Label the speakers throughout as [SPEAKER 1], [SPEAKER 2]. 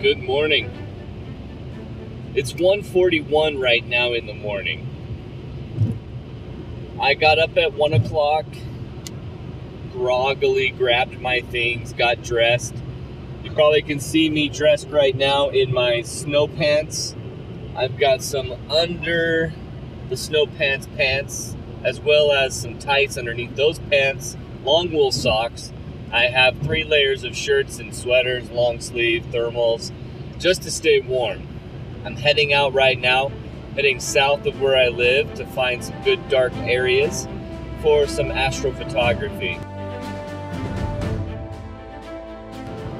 [SPEAKER 1] Good morning. It's 1:41 right now in the morning. I got up at one o'clock, groggily grabbed my things, got dressed. You probably can see me dressed right now in my snow pants. I've got some under the snow pants pants, as well as some tights underneath those pants, long wool socks. I have three layers of shirts and sweaters, long sleeve, thermals, just to stay warm. I'm heading out right now, heading south of where I live to find some good dark areas for some astrophotography.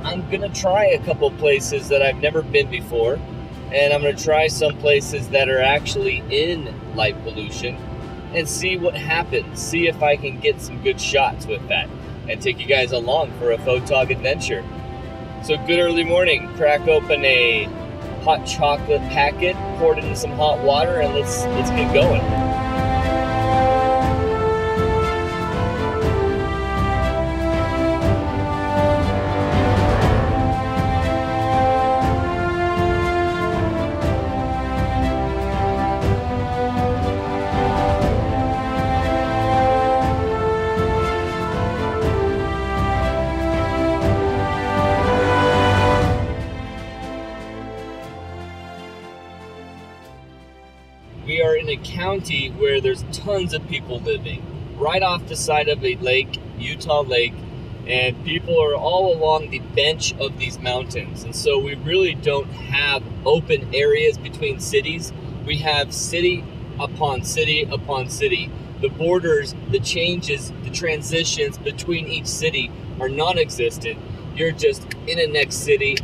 [SPEAKER 1] I'm gonna try a couple places that I've never been before, and I'm gonna try some places that are actually in light pollution and see what happens. See if I can get some good shots with that and take you guys along for a photog adventure. So good early morning, crack open a hot chocolate packet, pour it in some hot water, and let's let's get going. County where there's tons of people living, right off the side of a lake, Utah Lake, and people are all along the bench of these mountains. And so we really don't have open areas between cities. We have city upon city upon city. The borders, the changes, the transitions between each city are non existent. You're just in a next city.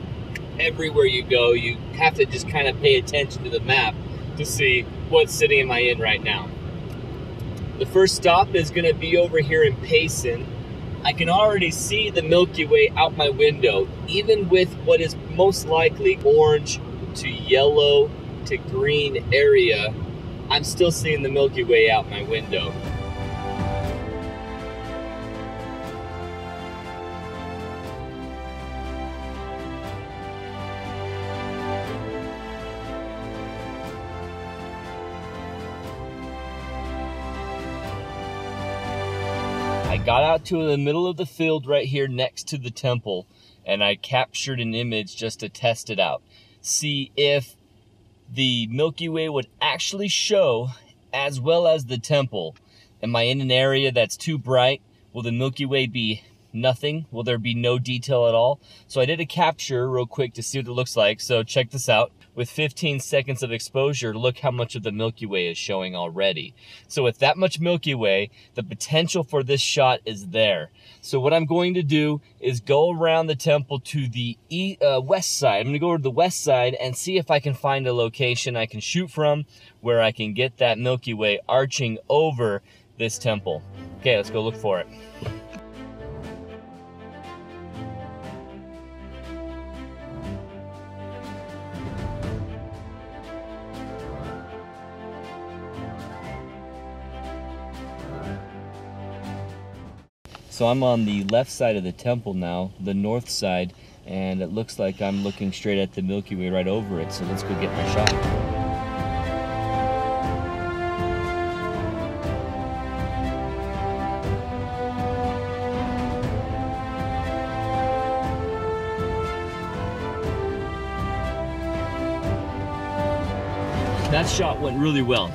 [SPEAKER 1] Everywhere you go, you have to just kind of pay attention to the map to see what city am I in right now. The first stop is going to be over here in Payson. I can already see the Milky Way out my window, even with what is most likely orange to yellow to green area. I'm still seeing the Milky Way out my window. Got out to the middle of the field right here next to the temple and I captured an image just to test it out. See if the Milky Way would actually show as well as the temple. Am I in an area that's too bright? Will the Milky Way be nothing? Will there be no detail at all? So I did a capture real quick to see what it looks like. So check this out. With 15 seconds of exposure, look how much of the Milky Way is showing already. So with that much Milky Way, the potential for this shot is there. So what I'm going to do is go around the temple to the e uh, west side. I'm to go to the west side and see if I can find a location I can shoot from where I can get that Milky Way arching over this temple. Okay, let's go look for it. So I'm on the left side of the temple now, the north side, and it looks like I'm looking straight at the Milky Way right over it. So let's go get my shot. That shot went really well.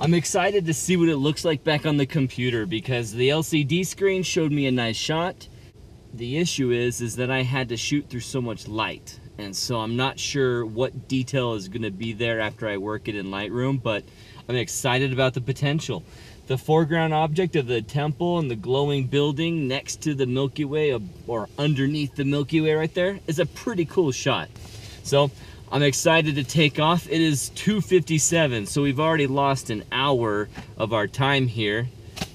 [SPEAKER 1] I'm excited to see what it looks like back on the computer because the LCD screen showed me a nice shot. The issue is, is that I had to shoot through so much light. And so I'm not sure what detail is gonna be there after I work it in Lightroom, but I'm excited about the potential. The foreground object of the temple and the glowing building next to the Milky Way or underneath the Milky Way right there is a pretty cool shot. So I'm excited to take off. It is 2.57, so we've already lost an hour of our time here,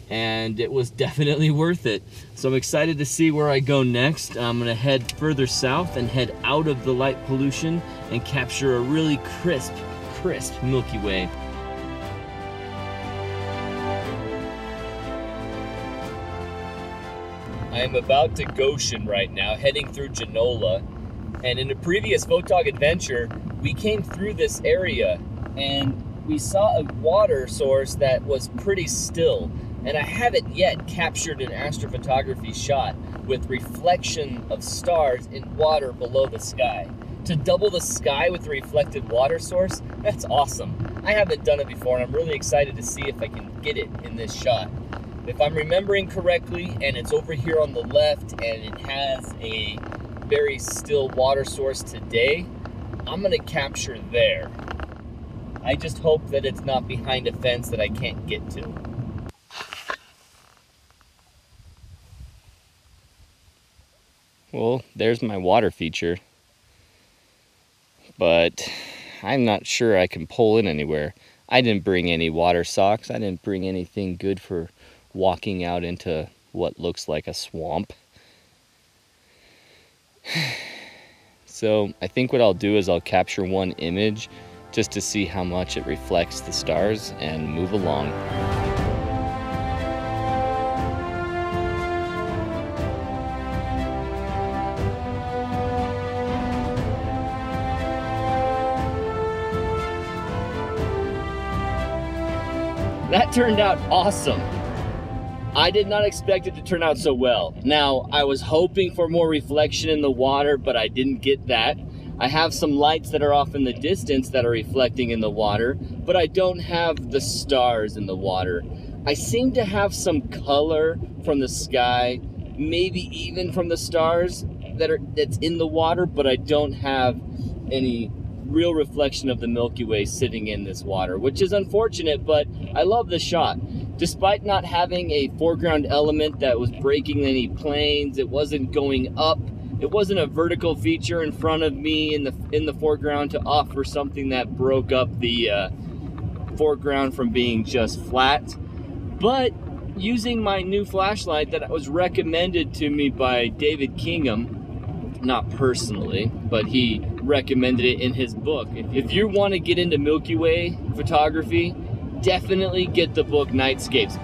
[SPEAKER 1] and it was definitely worth it. So I'm excited to see where I go next. I'm gonna head further south and head out of the light pollution and capture a really crisp, crisp Milky Way. I am about to Goshen right now, heading through Genola And in a previous Photog adventure, we came through this area and we saw a water source that was pretty still. And I haven't yet captured an astrophotography shot with reflection of stars in water below the sky. To double the sky with a reflected water source, that's awesome. I haven't done it before and I'm really excited to see if I can get it in this shot. If I'm remembering correctly, and it's over here on the left and it has a very still water source today, I'm gonna capture there. I just hope that it's not behind a fence that I can't get to. Well, there's my water feature. But I'm not sure I can pull in anywhere. I didn't bring any water socks. I didn't bring anything good for walking out into what looks like a swamp. So I think what I'll do is I'll capture one image just to see how much it reflects the stars and move along. That turned out awesome. I did not expect it to turn out so well. Now, I was hoping for more reflection in the water, but I didn't get that. I have some lights that are off in the distance that are reflecting in the water, but I don't have the stars in the water. I seem to have some color from the sky, maybe even from the stars that are that's in the water, but I don't have any real reflection of the Milky Way sitting in this water, which is unfortunate, but I love the shot. Despite not having a foreground element that was breaking any planes, it wasn't going up. It wasn't a vertical feature in front of me in the in the foreground to offer something that broke up the uh, foreground from being just flat. But using my new flashlight that was recommended to me by David Kingham, not personally, but he recommended it in his book. If, if you want to get into Milky Way photography, definitely get the book Nightscapes.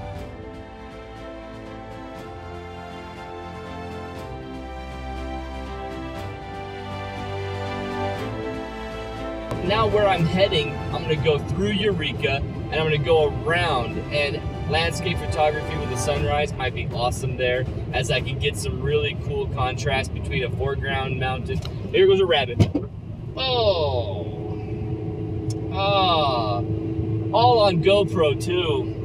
[SPEAKER 1] Now where I'm heading, I'm gonna go through Eureka and I'm gonna go around and landscape photography with the sunrise might be awesome there as I can get some really cool contrast between a foreground mountain. Here goes a rabbit. Oh. Ah all on GoPro too.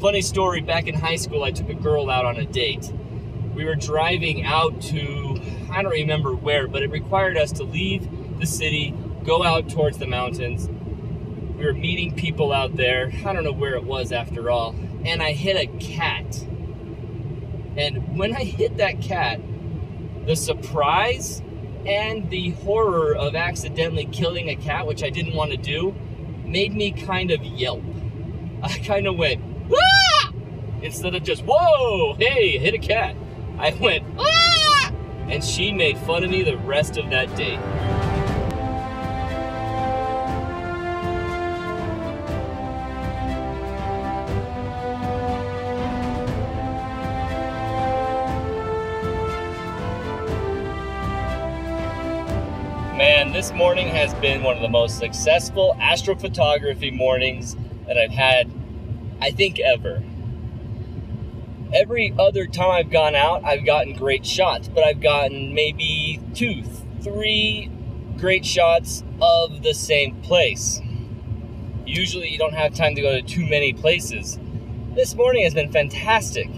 [SPEAKER 1] Funny story, back in high school, I took a girl out on a date. We were driving out to, I don't remember where, but it required us to leave the city, go out towards the mountains. We were meeting people out there. I don't know where it was after all. And I hit a cat. And when I hit that cat, the surprise and the horror of accidentally killing a cat, which I didn't want to do, made me kind of yelp. I kind of went, ah! Instead of just, whoa, hey, hit a cat. I went, ah! And she made fun of me the rest of that day. This morning has been one of the most successful astrophotography mornings that I've had, I think, ever. Every other time I've gone out, I've gotten great shots, but I've gotten maybe two, three great shots of the same place. Usually, you don't have time to go to too many places. This morning has been fantastic.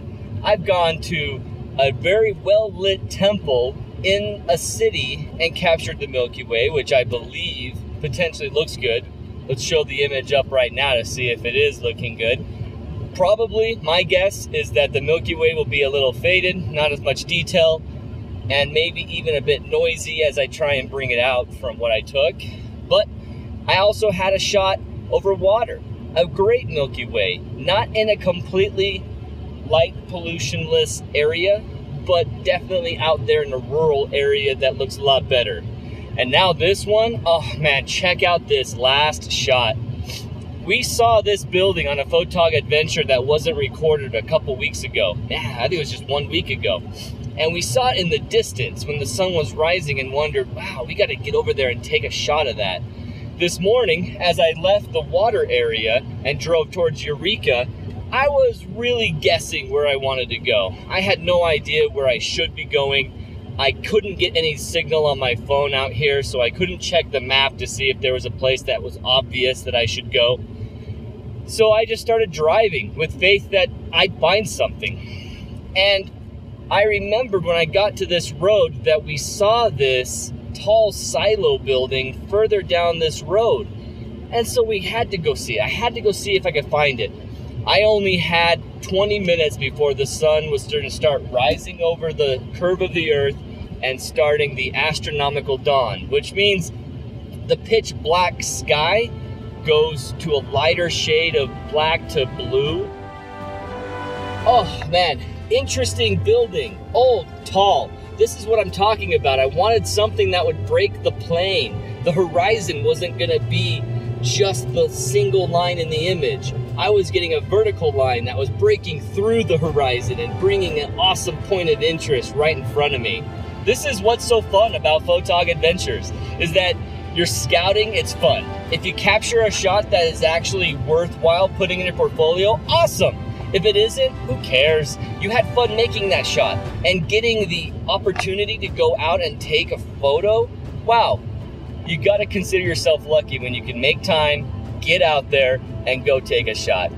[SPEAKER 1] I've gone to a very well lit temple in a city and captured the Milky Way, which I believe potentially looks good. Let's show the image up right now to see if it is looking good. Probably, my guess is that the Milky Way will be a little faded, not as much detail, and maybe even a bit noisy as I try and bring it out from what I took. But I also had a shot over water, a great Milky Way, not in a completely light pollutionless area, but definitely out there in the rural area that looks a lot better. And now this one, oh man, check out this last shot. We saw this building on a Photog adventure that wasn't recorded a couple weeks ago. Yeah, I think it was just one week ago. And we saw it in the distance when the sun was rising and wondered, wow, we got to get over there and take a shot of that. This morning, as I left the water area and drove towards Eureka, I was really guessing where I wanted to go. I had no idea where I should be going. I couldn't get any signal on my phone out here, so I couldn't check the map to see if there was a place that was obvious that I should go. So I just started driving with faith that I'd find something. And I remembered when I got to this road that we saw this tall silo building further down this road. And so we had to go see. I had to go see if I could find it. I only had 20 minutes before the sun was starting to start rising over the curve of the earth and starting the astronomical dawn, which means the pitch black sky goes to a lighter shade of black to blue. Oh man, interesting building, old, tall. This is what I'm talking about. I wanted something that would break the plane. The horizon wasn't gonna be just the single line in the image. I was getting a vertical line that was breaking through the horizon and bringing an awesome point of interest right in front of me. This is what's so fun about Photog Adventures, is that you're scouting, it's fun. If you capture a shot that is actually worthwhile putting in your portfolio, awesome. If it isn't, who cares? You had fun making that shot and getting the opportunity to go out and take a photo. Wow, you got to consider yourself lucky when you can make time, get out there, and go take a shot.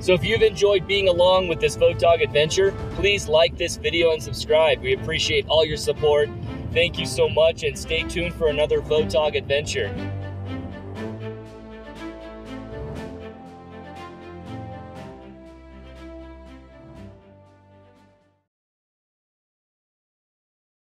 [SPEAKER 1] So if you've enjoyed being along with this Photog adventure, please like this video and subscribe. We appreciate all your support. Thank you so much and stay tuned for another Photog adventure.